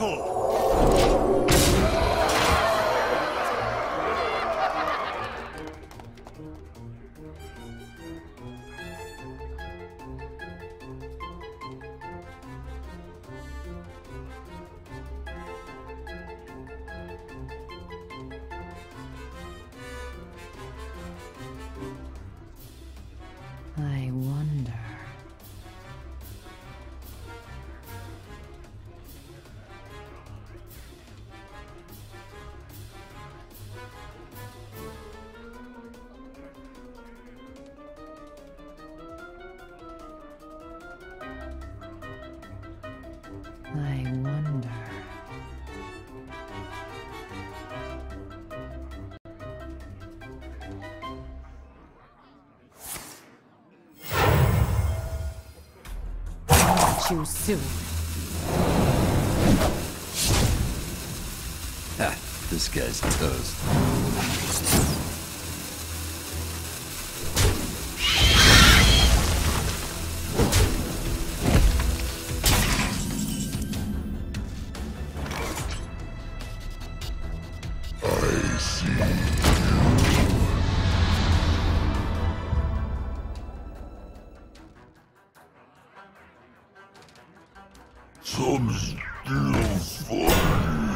battle! Too soon. Ha, this guy's toast. Some still funny.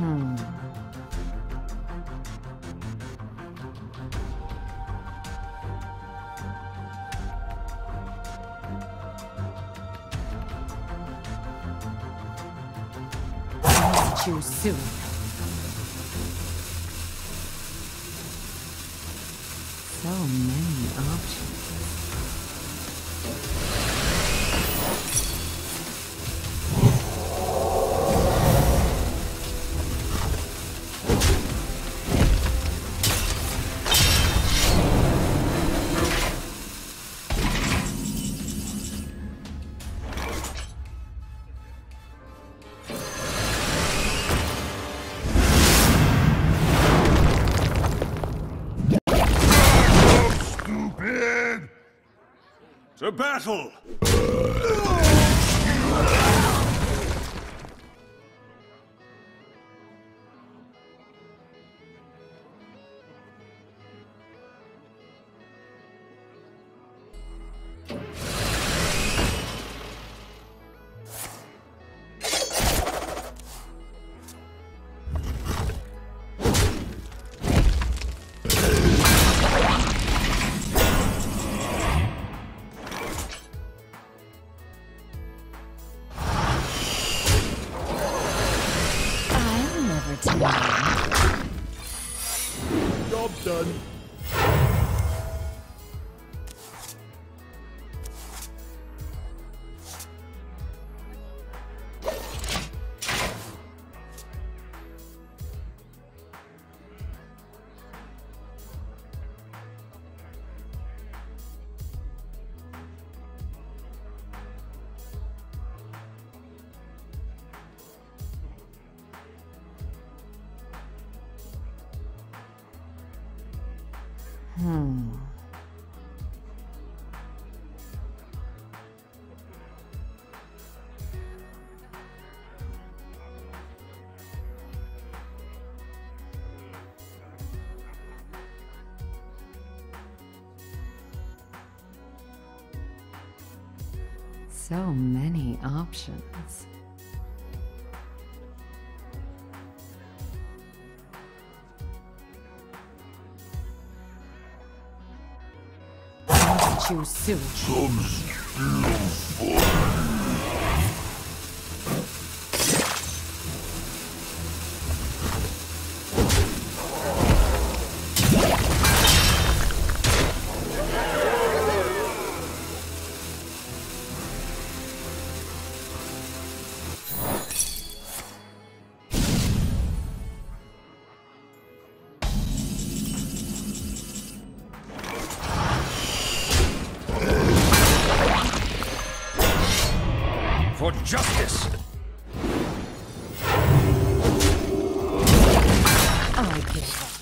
Hmm. Too soon. So many options. To battle! Hmm. So many options. Choose soon. Give up.